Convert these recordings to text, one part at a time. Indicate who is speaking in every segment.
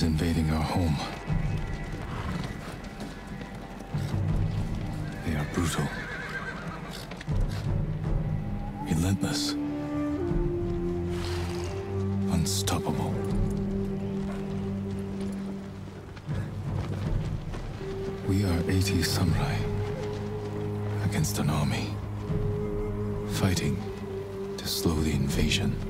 Speaker 1: is invading our home. They are brutal. Relentless. Unstoppable. We are 80 samurai against an army. Fighting to slow the invasion.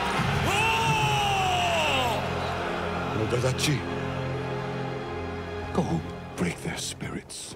Speaker 2: Nodadachi, go break their spirits.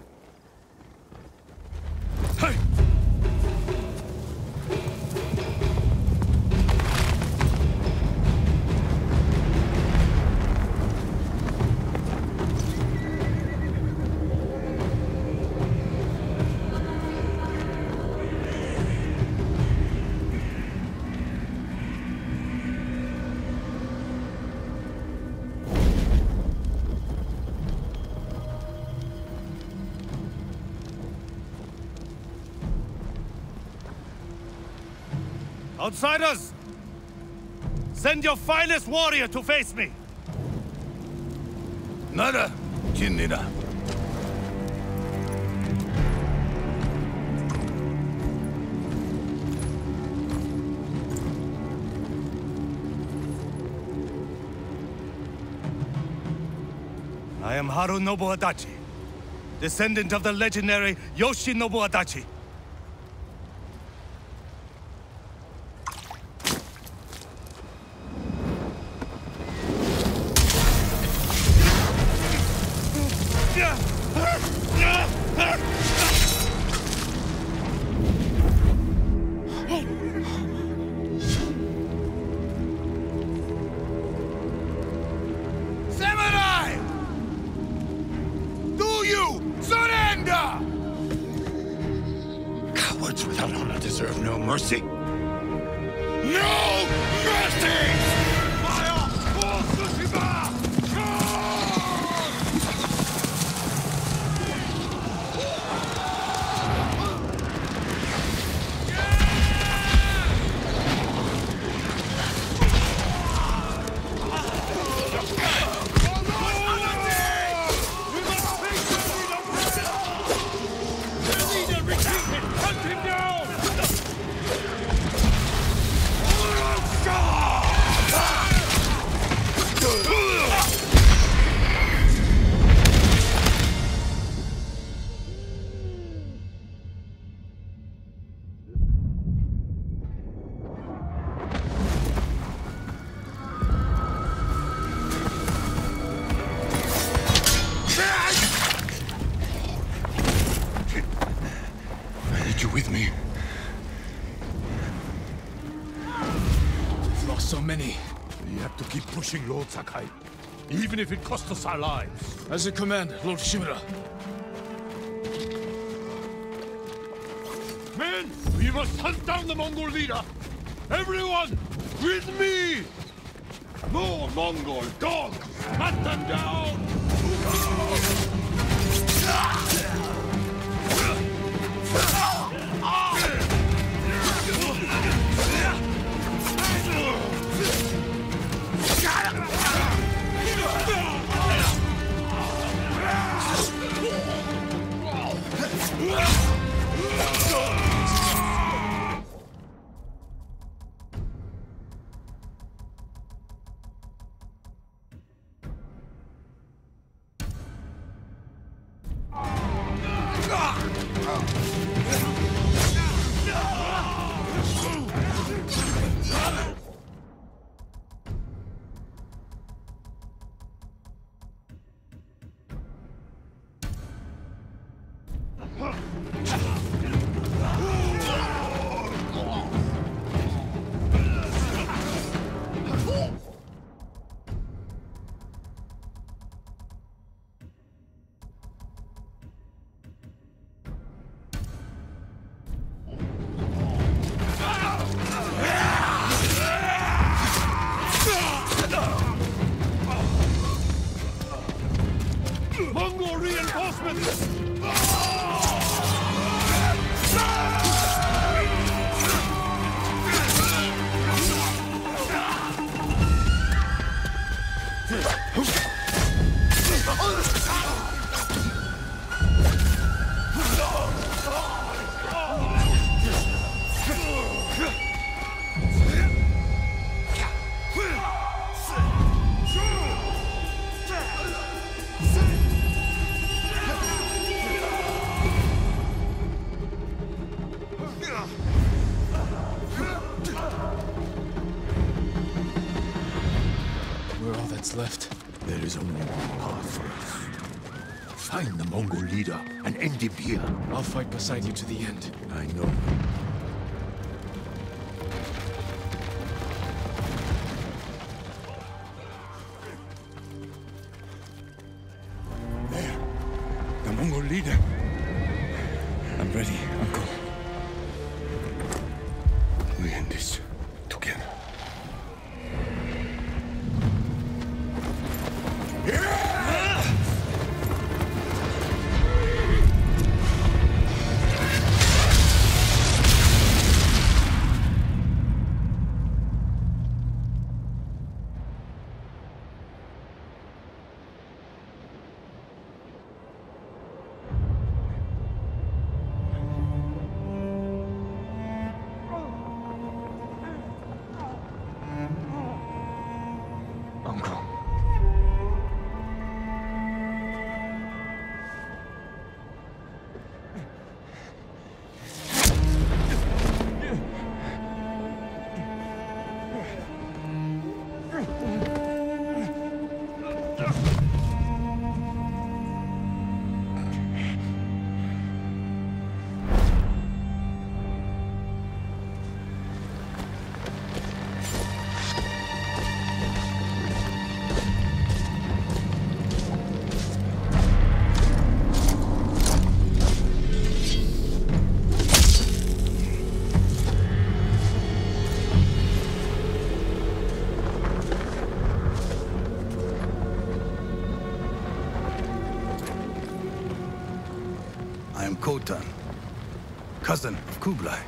Speaker 3: Outsiders! Send your finest warrior to face me!
Speaker 2: Nada, Jinnida.
Speaker 3: I am Harunobu Adachi, descendant of the legendary Yoshinobu Adachi.
Speaker 2: Pushing Lord Sakai, even if it costs us our lives.
Speaker 1: As a command, Lord Shimura.
Speaker 2: Men, we must hunt down the Mongol leader. Everyone, with me! More Mongol dogs! Cut them down! Mongol reinforcements! Ah! Leader and end him here.
Speaker 1: I'll fight beside you to the end.
Speaker 2: I know. There. The Mongol leader.
Speaker 4: I'm ready, Uncle. We end this together.
Speaker 5: Khotan, cousin of Kublai,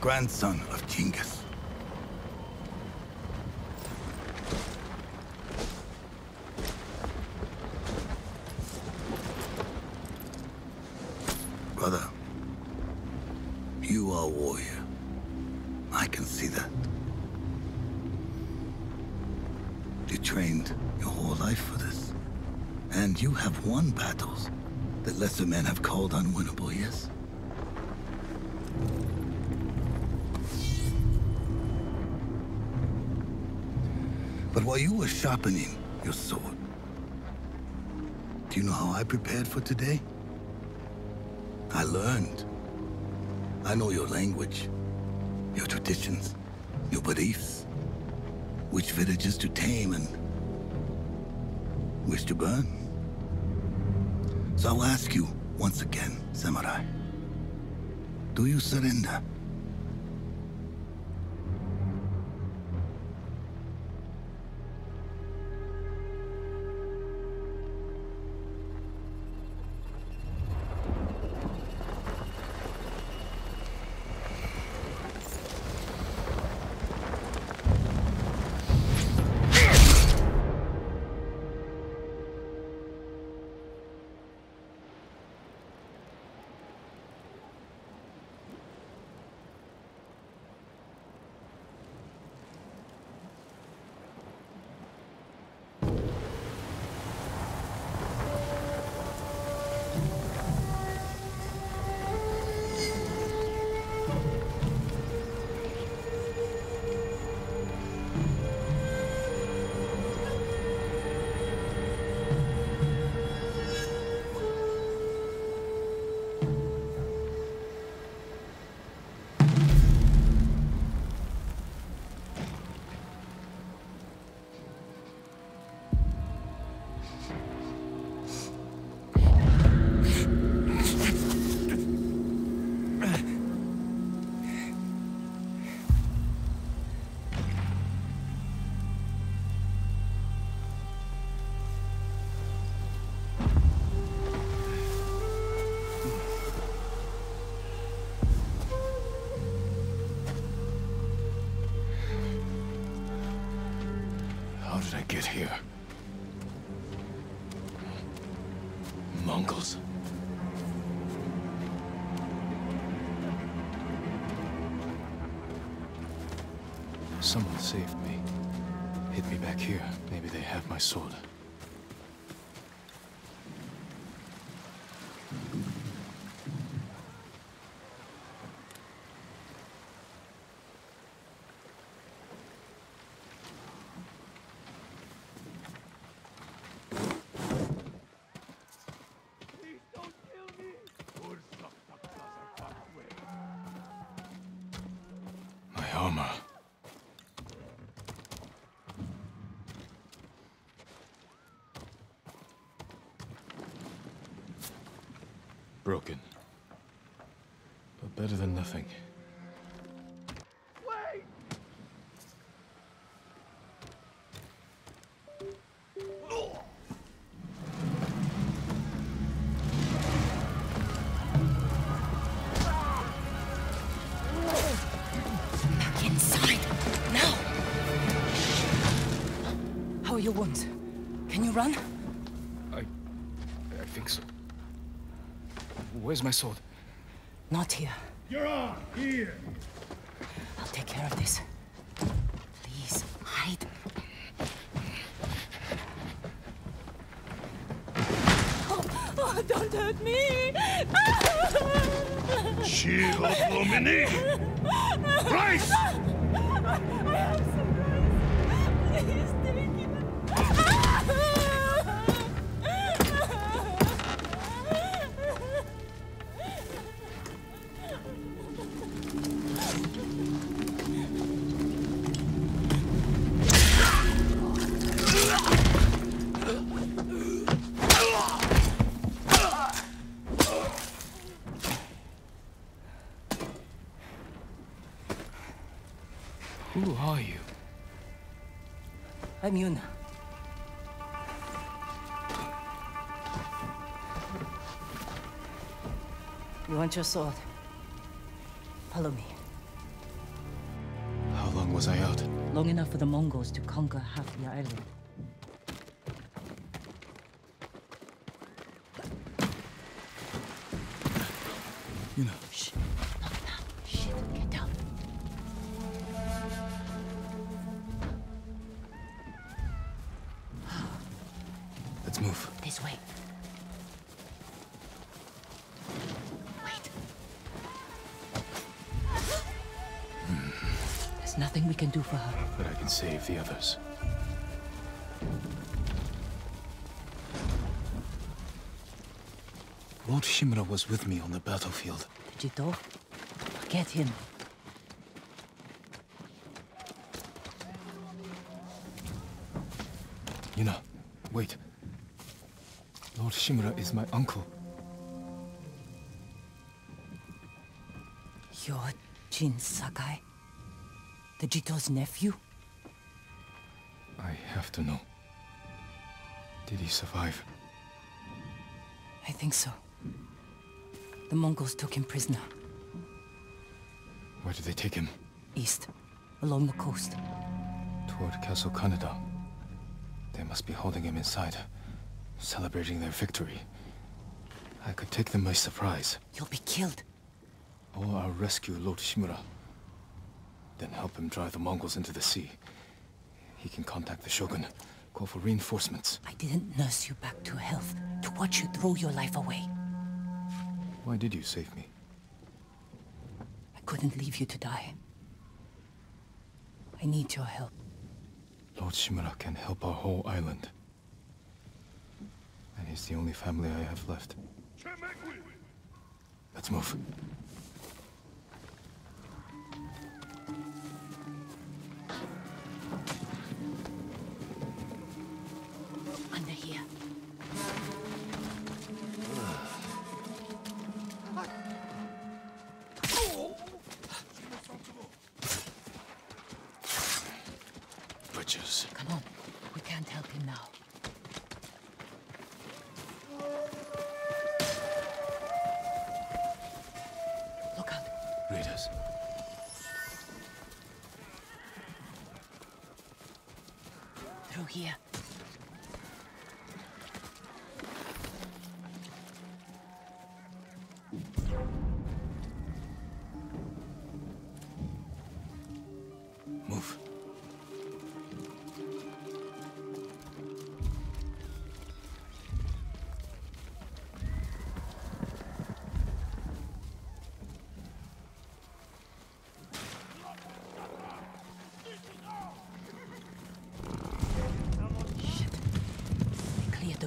Speaker 5: grandson of Genghis. Brother, you are a warrior. I can see that. You trained your whole life for this. And you have won battles that lesser men have called unwinnable, yes? But while you were sharpening your sword, do you know how I prepared for today? I learned. I know your language, your traditions, your beliefs, which villages to tame and which to burn. So I'll ask you once again, Samurai. Do you surrender?
Speaker 1: Get here? Mongols. Someone saved me. Hid me back here. Maybe they have my sword. Armor. Broken. But better than nothing. Think so. Where's my sword?
Speaker 6: Not here.
Speaker 2: You're on! Here!
Speaker 6: I'll take care of this. Please, hide. Oh, oh, don't hurt me!
Speaker 2: Shield Lumini! Price!
Speaker 6: I'm Yuna. You want your sword? Follow me.
Speaker 1: How long was I out?
Speaker 6: Long enough for the Mongols to conquer half the island.
Speaker 1: You know. Save the others. Lord Shimura was with me on the battlefield.
Speaker 6: Jito, forget him.
Speaker 1: Yuna, wait. Lord Shimura is my uncle.
Speaker 6: You're Jin Sakai? The Jito's nephew?
Speaker 1: I have to know. Did he survive?
Speaker 6: I think so. The Mongols took him prisoner.
Speaker 1: Where did they take him?
Speaker 6: East, along the coast.
Speaker 1: Toward Castle Kaneda. They must be holding him inside, celebrating their victory. I could take them by surprise,
Speaker 6: You'll be killed.
Speaker 1: or I'll rescue Lord Shimura. Then help him drive the Mongols into the sea. He can contact the Shogun, call for reinforcements.
Speaker 6: I didn't nurse you back to health to watch you throw your life away.
Speaker 1: Why did you save me?
Speaker 6: I couldn't leave you to die. I need your help.
Speaker 1: Lord Shimura can help our whole island. And he's the only family I have left. Let's move. Raiders.
Speaker 6: Through here.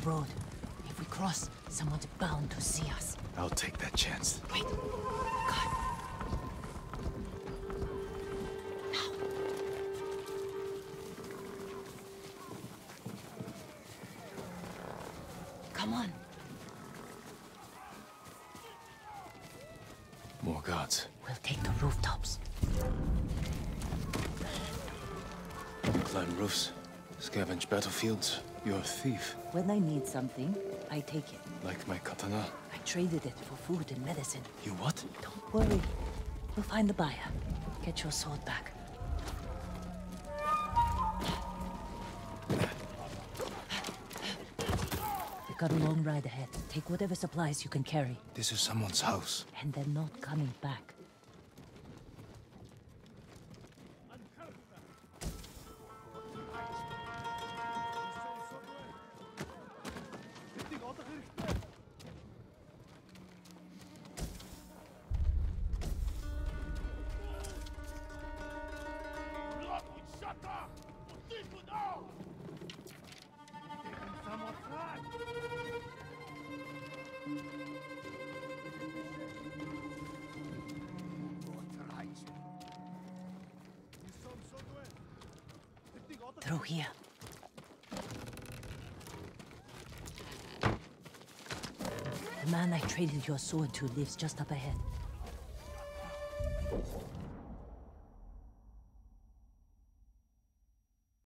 Speaker 6: Road. If we cross, someone's bound to see us.
Speaker 1: I'll take that chance.
Speaker 6: Wait. God.
Speaker 1: You're a thief.
Speaker 6: When I need something, I take it.
Speaker 1: Like my katana.
Speaker 6: I traded it for food and medicine.
Speaker 1: You what?
Speaker 6: Don't worry. We'll find the buyer. Get your sword back. We've got a long ride ahead. Take whatever supplies you can carry.
Speaker 1: This is someone's house.
Speaker 6: And they're not coming back. Here. The man I traded your sword to lives just up ahead.